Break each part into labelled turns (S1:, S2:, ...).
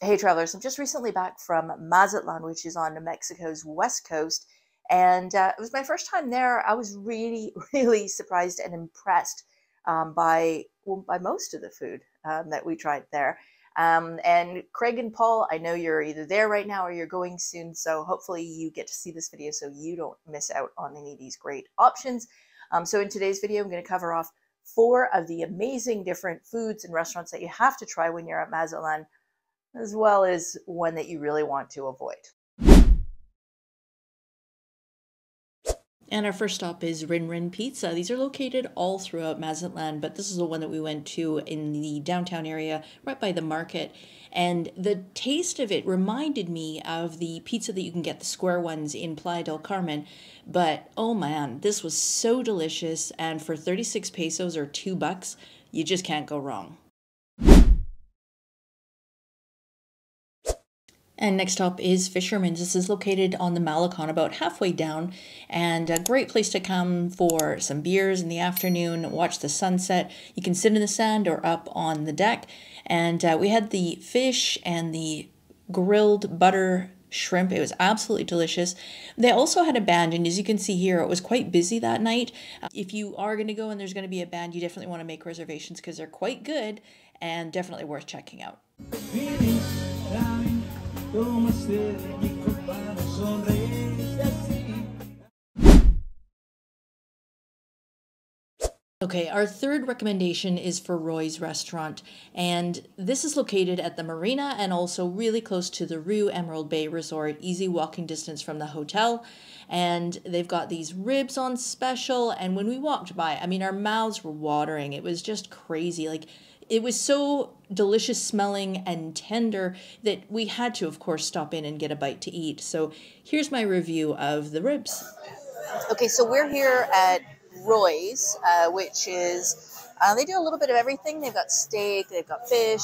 S1: Hey, travelers, I'm just recently back from Mazatlan, which is on New Mexico's west coast. And uh, it was my first time there. I was really, really surprised and impressed um, by, well, by most of the food um, that we tried there. Um, and Craig and Paul, I know you're either there right now or you're going soon. So hopefully you get to see this video so you don't miss out on any of these great options. Um, so in today's video, I'm going to cover off four of the amazing different foods and restaurants that you have to try when you're at Mazatlan as well as one that you really want to avoid.
S2: And our first stop is Rin Rin Pizza. These are located all throughout Mazatlan, but this is the one that we went to in the downtown area, right by the market. And the taste of it reminded me of the pizza that you can get, the square ones in Playa del Carmen. But oh man, this was so delicious. And for 36 pesos or two bucks, you just can't go wrong. And next up is Fisherman's. This is located on the Malecon, about halfway down, and a great place to come for some beers in the afternoon, watch the sunset. You can sit in the sand or up on the deck. And uh, we had the fish and the grilled butter shrimp. It was absolutely delicious. They also had a band, and as you can see here, it was quite busy that night. If you are going to go and there's going to be a band, you definitely want to make reservations because they're quite good and definitely worth checking out. Okay, our third recommendation is for Roy's Restaurant, and this is located at the marina and also really close to the Riu Emerald Bay Resort, easy walking distance from the hotel. And they've got these ribs on special, and when we walked by, I mean, our mouths were watering. It was just crazy. Like, it was so delicious smelling and tender that we had to, of course, stop in and get a bite to eat. So here's my review of the ribs.
S1: Okay, so we're here at Roy's, uh, which is, uh, they do a little bit of everything. They've got steak, they've got fish,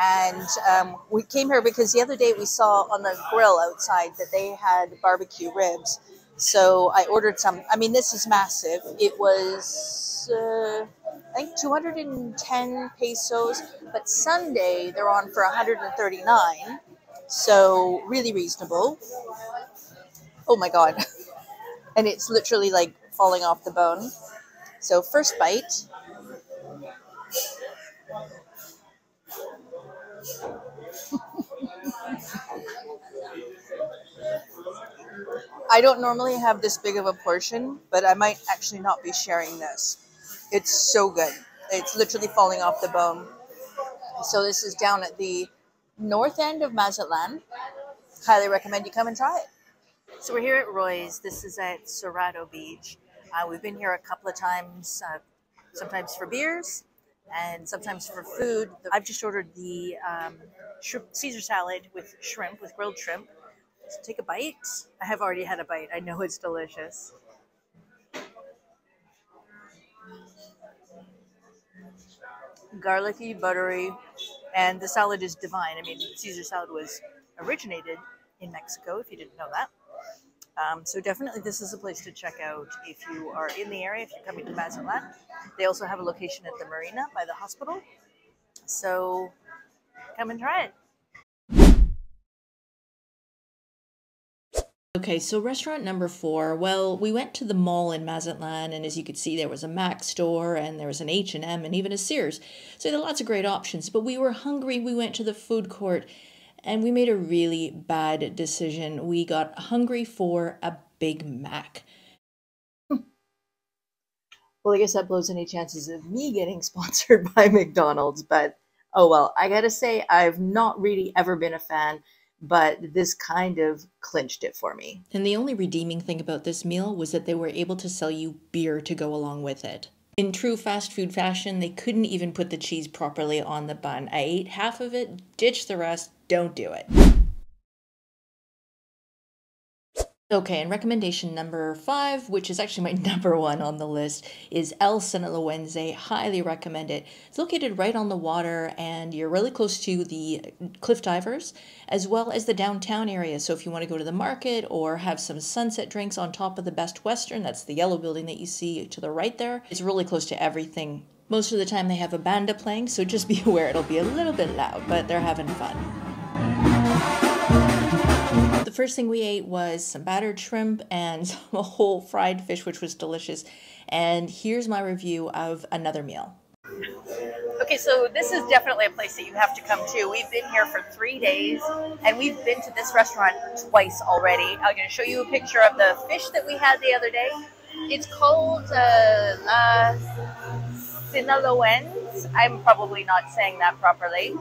S1: and um, we came here because the other day we saw on the grill outside that they had barbecue ribs. So I ordered some. I mean, this is massive. It was. Uh, I think 210 pesos, but Sunday they're on for 139. So really reasonable. Oh my god. And it's literally like falling off the bone. So first bite. I don't normally have this big of a portion, but I might actually not be sharing this. It's so good. It's literally falling off the bone. So this is down at the north end of Mazatlan. Highly recommend you come and try it. So we're here at Roy's. This is at Cerritos Beach. Uh, we've been here a couple of times, uh, sometimes for beers and sometimes for food. I've just ordered the um, Caesar salad with shrimp, with grilled shrimp. So take a bite. I have already had a bite. I know it's delicious. garlicky, buttery, and the salad is divine. I mean, Caesar salad was originated in Mexico, if you didn't know that. Um, so definitely this is a place to check out if you are in the area, if you're coming to Mazatlan. They also have a location at the marina by the hospital. So come and try it.
S2: Okay, so restaurant number four. Well, we went to the mall in Mazatlan, and as you could see, there was a Mac store, and there was an H and M, and even a Sears. So there are lots of great options. But we were hungry. We went to the food court, and we made a really bad decision. We got hungry for a Big Mac.
S1: Well, I guess that blows any chances of me getting sponsored by McDonald's. But oh well, I gotta say, I've not really ever been a fan but this kind of clinched it for me.
S2: And the only redeeming thing about this meal was that they were able to sell you beer to go along with it. In true fast food fashion, they couldn't even put the cheese properly on the bun. I ate half of it, ditch the rest, don't do it. Okay, and recommendation number five, which is actually my number one on the list, is El Sinaloense. Highly recommend it. It's located right on the water, and you're really close to the cliff divers, as well as the downtown area. So if you want to go to the market or have some sunset drinks on top of the Best Western, that's the yellow building that you see to the right there, it's really close to everything. Most of the time they have a banda playing, so just be aware it'll be a little bit loud, but they're having fun. First thing we ate was some battered shrimp and a whole fried fish, which was delicious. And here's my review of another meal.
S1: Okay, so this is definitely a place that you have to come to. We've been here for three days, and we've been to this restaurant twice already. I'm going to show you a picture of the fish that we had the other day. It's called uh, La Sinaloense. I'm probably not saying that properly.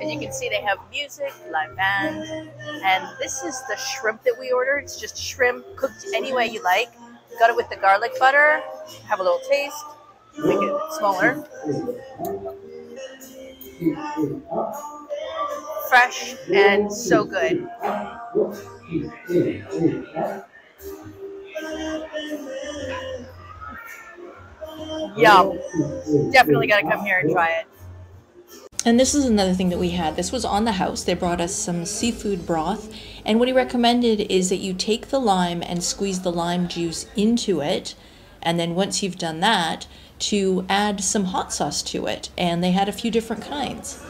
S1: And you can see they have music, live band, and this is the shrimp that we ordered. It's just shrimp cooked any way you like. Got it with the garlic butter. Have a little taste. Make it smaller. Fresh and so good. Yum. Definitely got to come here and try it.
S2: And this is another thing that we had. This was on the house. They brought us some seafood broth. And what he recommended is that you take the lime and squeeze the lime juice into it. And then once you've done that, to add some hot sauce to it. And they had a few different kinds.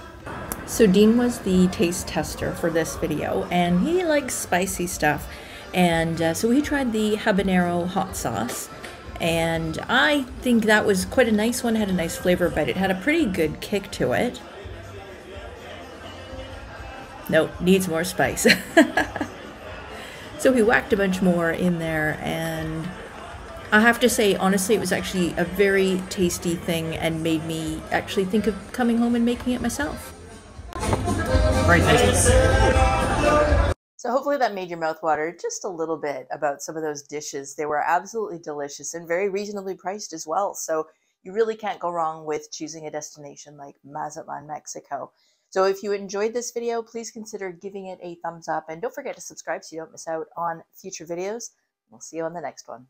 S2: So Dean was the taste tester for this video, and he likes spicy stuff. And uh, so he tried the habanero hot sauce. And I think that was quite a nice one, had a nice flavor, but it had a pretty good kick to it. Nope, needs more spice. so he whacked a bunch more in there, and I have to say, honestly, it was actually a very tasty thing and made me actually think of coming home and making it myself. Very tasty.
S1: So hopefully that made your mouth water just a little bit about some of those dishes. They were absolutely delicious and very reasonably priced as well. So you really can't go wrong with choosing a destination like Mazatlan, Mexico. So if you enjoyed this video, please consider giving it a thumbs up and don't forget to subscribe so you don't miss out on future videos. We'll see you on the next one.